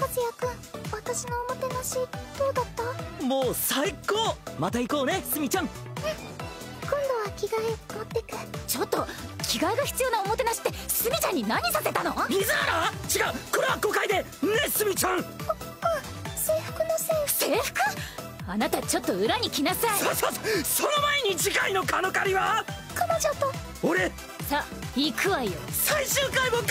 和也くん私のおもてなしどうだった？もう最高！また行こうねすみちゃん。今度は着替え持ってく？ちょっと着替えが必要なおもてなしってスミちゃんに何させたの？水原？違うこれは誤解でねすみちゃん。あん制服のせい？制服？あなたちょっと裏に来なさい。そそその前に次回のカノカリは？彼女と。俺？さあ行くわよ。最終回も考